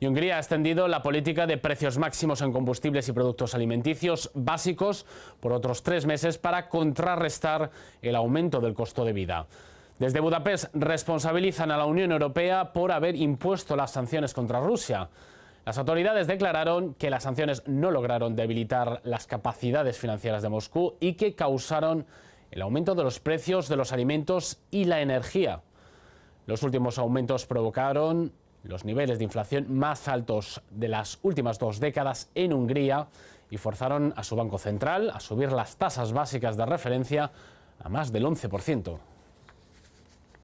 Y Hungría ha extendido la política de precios máximos en combustibles y productos alimenticios básicos por otros tres meses para contrarrestar el aumento del costo de vida. Desde Budapest responsabilizan a la Unión Europea por haber impuesto las sanciones contra Rusia. Las autoridades declararon que las sanciones no lograron debilitar las capacidades financieras de Moscú y que causaron el aumento de los precios de los alimentos y la energía. Los últimos aumentos provocaron los niveles de inflación más altos de las últimas dos décadas en Hungría y forzaron a su Banco Central a subir las tasas básicas de referencia a más del 11%.